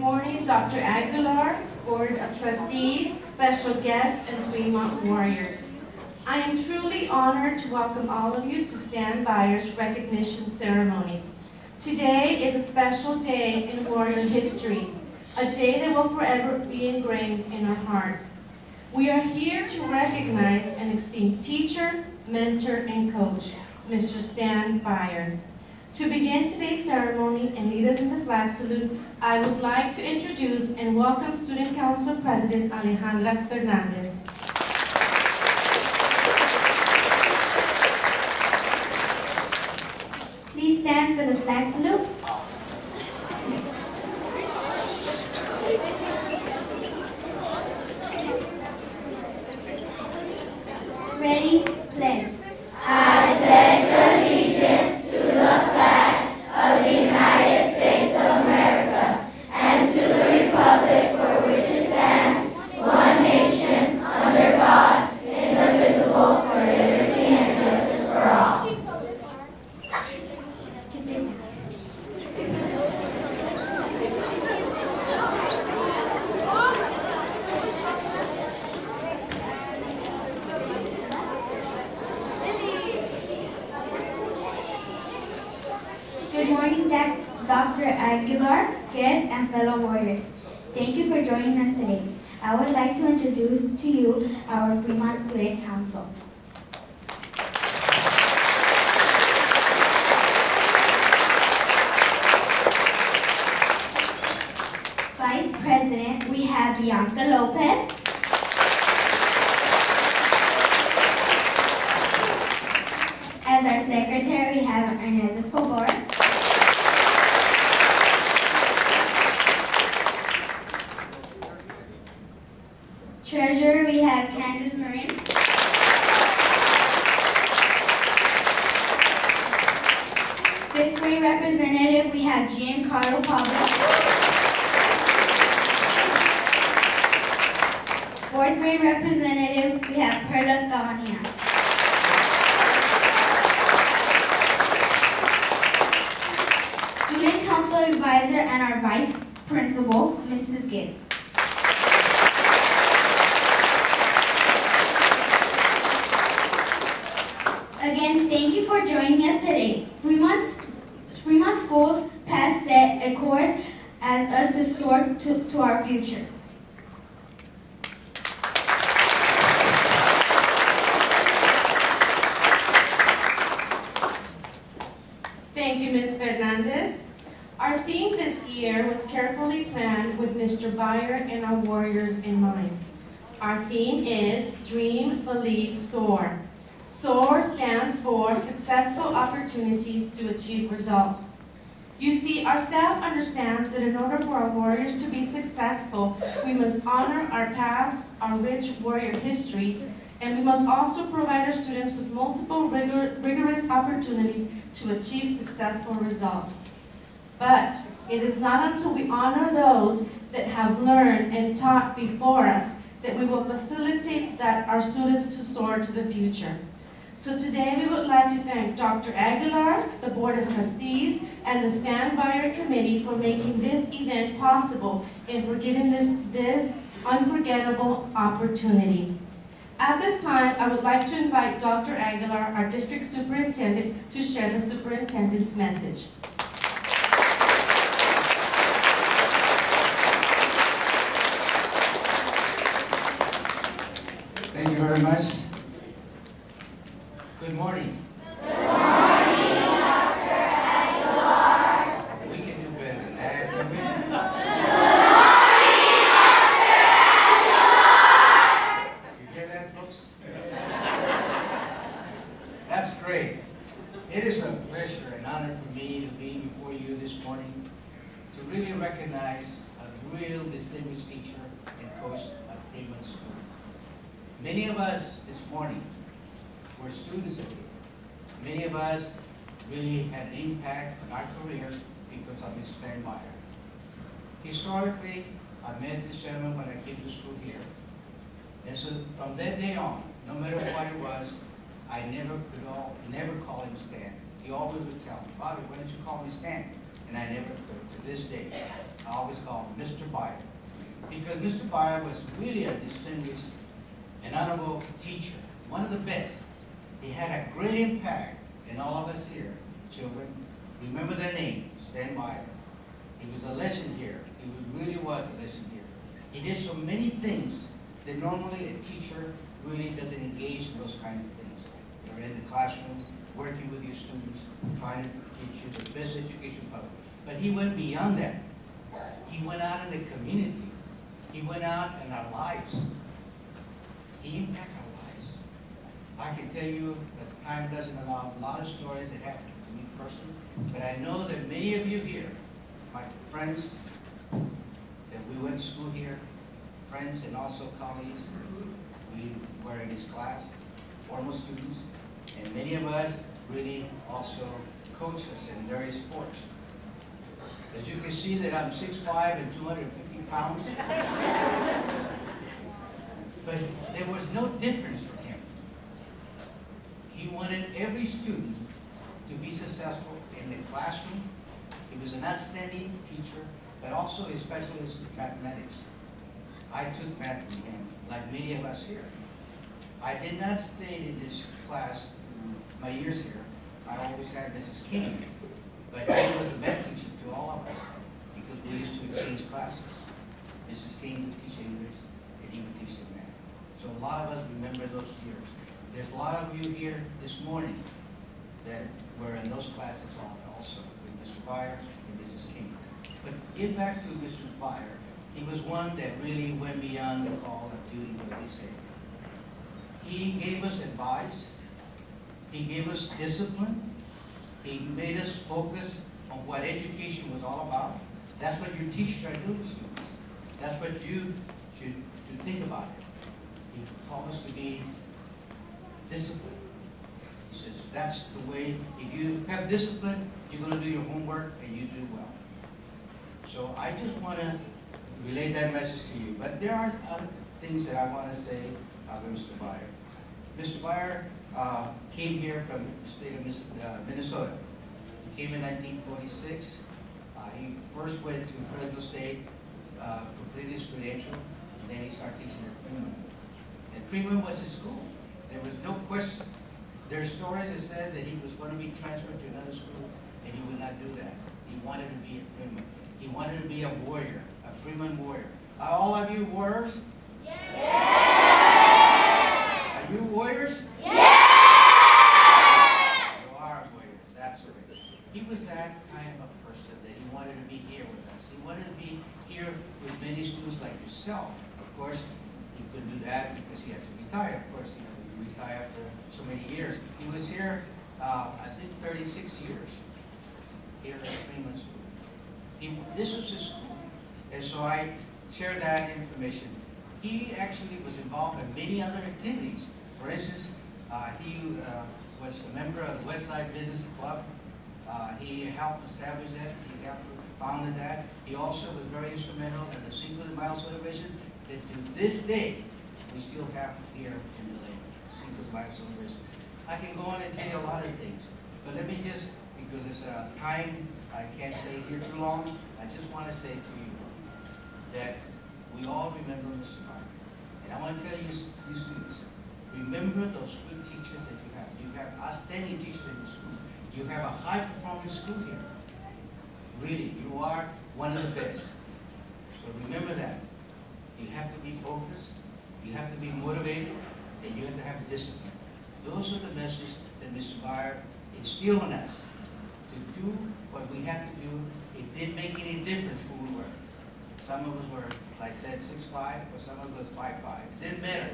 morning, Dr. Aguilar, Board of Trustees, special guests, and Fremont Warriors. I am truly honored to welcome all of you to Stan Beyer's recognition ceremony. Today is a special day in Warrior history, a day that will forever be ingrained in our hearts. We are here to recognize an esteemed teacher, mentor, and coach, Mr. Stan Beyer. To begin today's ceremony and lead us in the flag salute, I would like to introduce and welcome Student Council President Alejandra Fernandez. Please stand for the flag salute. Morning, Dr. Aguilar, guests, and fellow warriors. Thank you for joining us today. I would like to introduce to you our Fremont Student Council. Vice President, we have Bianca Lopez. As our secretary, we have Hernandez Escobar. Treasurer, we have Candace Marin. Fifth grade representative, we have Giancarlo Pablo. Fourth grade representative, we have Perla Cabanillas. Student Council Advisor and our Vice Principal, Mrs. Gibbs. Again, thank you for joining us today. Fremont, Fremont Schools has set a course as us to soar to, to our future. Thank you, Ms. Fernandez. Our theme this year was carefully planned with Mr. Beyer and our warriors in mind. Our theme is Dream, Believe, Soar. SOAR stands for Successful Opportunities to Achieve Results. You see, our staff understands that in order for our warriors to be successful, we must honor our past, our rich warrior history, and we must also provide our students with multiple rigor- rigorous opportunities to achieve successful results. But it is not until we honor those that have learned and taught before us that we will facilitate that our students to soar to the future. So today we would like to thank Dr. Aguilar, the Board of Trustees, and the Stan Beyer Committee for making this event possible and for giving this, this unforgettable opportunity. At this time, I would like to invite Dr. Aguilar, our district superintendent, to share the superintendent's message. Thank you very much. Good morning. We can do better than that. Good morning, can we? You hear that, folks? That's great. It is a pleasure and honor for me to be before you this morning to really recognize a real distinguished teacher and coach at Fremont School. Many of us this morning were students of here. Many of us really had an impact on our career because of Mr. Stan Beyer. Historically, I met this gentleman when I came to school here. And so from that day on, no matter what it was, I never could all, never call him Stan. He always would tell me, Bobby, why don't you call me Stan? and I never, to this day, I always call him Mr. Beyer. Because Mr. Beyer was really a distinguished and honorable teacher, one of the best. He had a great impact in all of us here, children. Remember their name, Stan Beyer. He was a legend here. He really was a legend here. He did so many things that normally a teacher really doesn't engage in those kinds of things. You're in the classroom, working with your students, trying to teach you the best education possible. But he went beyond that. He went out in the community. He went out in our lives. He impacted. I can tell you that time doesn't allow a lot of stories that happened to me personally, but I know that many of you here, my friends, that we went to school here, friends and also colleagues, we were in this class, former students, and many of us really also coach us in various sports. As you can see that I'm 6'5 and 250 pounds. But there was no difference for him. He wanted every student to be successful in the classroom. He was an outstanding teacher, but also a specialist in mathematics. I took math from him, like many of us here. I did not stay in this class my years here. I always had Mrs. King, but he was a math teacher to all of us because we used to exchange classes. Mrs. King would teach English, and he would teach math. So a lot of us remember those years. There's a lot of you here this morning that were in those classes also, with Mr. Beyer and Mrs. King. But get back to Mr. Beyer. he was one that really went beyond the call of duty, what he said. He gave us advice, he gave us discipline, he made us focus on what education was all about. That's what your teachers are doing, students. That's what you should, should think about it. He taught us to be disciplined. He says, that's the way, if you have discipline, you're gonna do your homework and you do well. So I just wanna relay that message to you, but there are other things that I wanna say about Mr. Beyer. Mr. Beyer, uh, came here from the state of uh, Minnesota. He came in nineteen forty-six. Uh, he first went to Fresno State, uh, completed his credential, and then he started teaching at Fremont. And Fremont was his school. There was no question. There are stories that said that he was going to be transferred to another school, and he would not do that. He wanted to be a Fremont. He wanted to be a warrior, a Fremont warrior. Are all of you warriors? Yes. Are you warriors? Yes. You are warriors, that's right. He was that kind of a person that he wanted to be here with us. He wanted to be here with many students like yourself. Of course, he couldn't do that because he had to retire. Of course, you know, he retired after He was here, uh, I think, 36 years here at Fremont School. He, this was his school, and so I share that information. He actually was involved in many other activities. For instance, uh, he uh, was a member of the West Side Business Club. Uh, he helped establish that, he helped founded that. He also was very instrumental in the Cinco de Mayo celebration that to this day, we still have here in the Cinco de Mayo celebration. I can go on and tell you a lot of things, but let me just, because it's a time, I can't stay here too long, I just want to say to you that we all remember Mr. Martin. And I want to tell you, you students, remember those good teachers that you have. You have outstanding teachers in your school. You have a high-performing school here. Really, you are one of the best. But remember that. You have to be focused, you have to be motivated, and you have to have discipline. Those are the messages that Mr. Beyer instilled in us. To do what we have to do, it didn't make any difference who we were. Some of us were, like I said, six five, or some of us five five. It Didn't matter.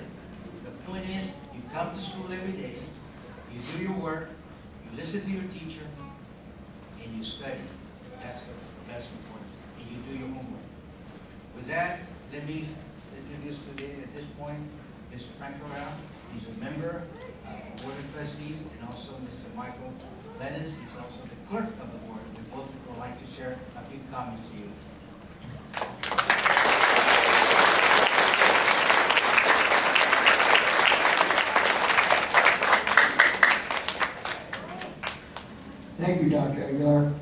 The point is, you come to school every day, you do your work, you listen to your teacher, and you study. That's the, that's important. And you do your homework. With that, let me introduce today, at this point, Mr. Frank Corral. He's a member uh, of the Board of Trustees, and also Mr. Michael Lennis. He's also the clerk of the board. We both would like to share a few comments to you. Thank you, Dr. Aguilar.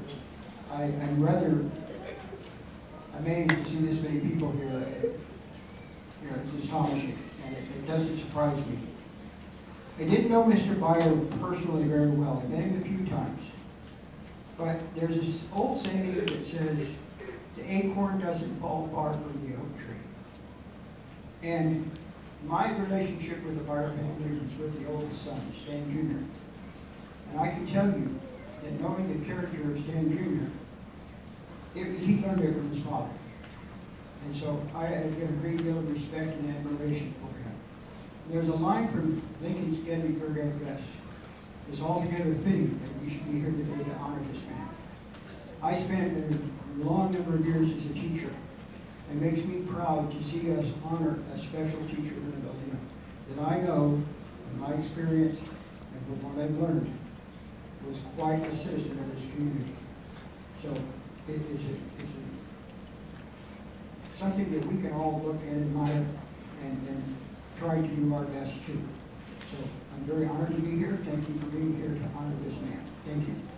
I, I'm rather amazed to see this many people here. You know, it's astonishing, and it it doesn't surprise me. I didn't know Mr. Beyer personally very well, I met him a few times. But there's this old saying that says, the acorn doesn't fall far from the oak tree. And my relationship with the Beyer family was with the oldest son, Stan Jr. And I can tell you that knowing the character of Stan Jr., it, he learned it from his father. And so I have got a great deal of respect and admiration for. There's a line from Lincoln's Gettysburg Address. It's altogether fitting that we should be here today to honor this man. I spent a long number of years as a teacher. It makes me proud to see us honor a special teacher in Evelina that I know, from my experience and from what I've learned, was quite a citizen of this community. So it is a, it's a, something that we can all look and admire and, and try to do our best too. So I'm very honored to be here. Thank you for being here to honor this man. Thank you.